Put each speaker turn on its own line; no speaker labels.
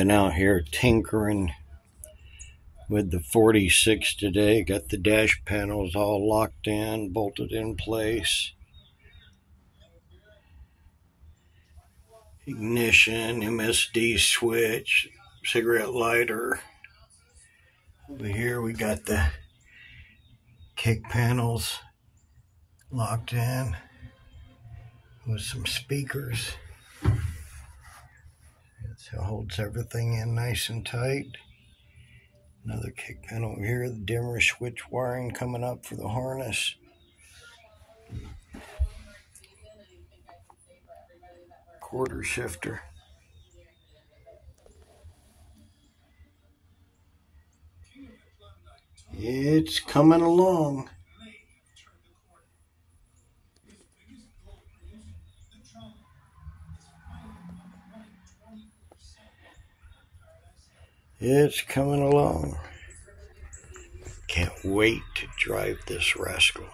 Been out here tinkering with the 46 today. Got the dash panels all locked in, bolted in place. Ignition, MSD switch, cigarette lighter. Over here we got the kick panels locked in with some speakers. It holds everything in nice and tight. Another kick panel over here, the dimmer switch wiring coming up for the harness. Quarter shifter. It's coming along. It's coming along. Can't wait to drive this rascal.